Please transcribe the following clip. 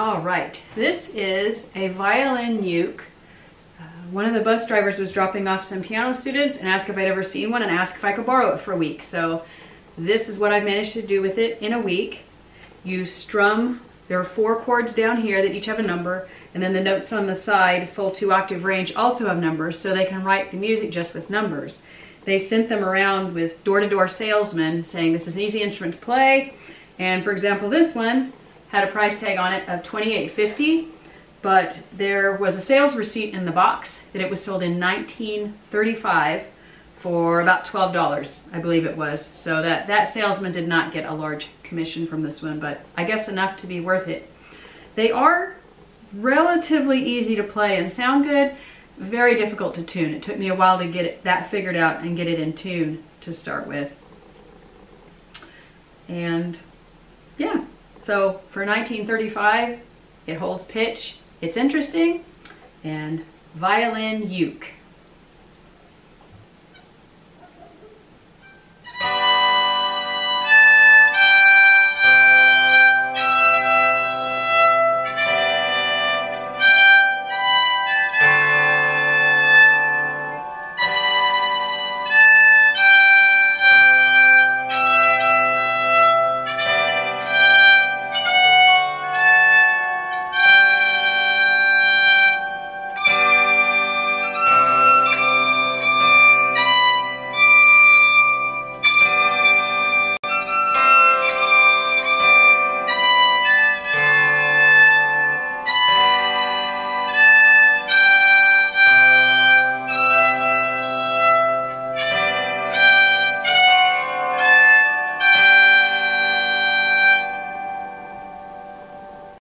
All right, this is a violin uke. Uh, one of the bus drivers was dropping off some piano students and asked if I'd ever seen one and asked if I could borrow it for a week. So this is what I've managed to do with it in a week. You strum, there are four chords down here that each have a number, and then the notes on the side, full two octave range, also have numbers, so they can write the music just with numbers. They sent them around with door-to-door -door salesmen saying this is an easy instrument to play. And for example, this one had a price tag on it of $28.50, but there was a sales receipt in the box that it was sold in 1935 for about $12, I believe it was. So that, that salesman did not get a large commission from this one, but I guess enough to be worth it. They are relatively easy to play and sound good, very difficult to tune. It took me a while to get that figured out and get it in tune to start with. And so for 1935, it holds pitch, it's interesting, and violin uke.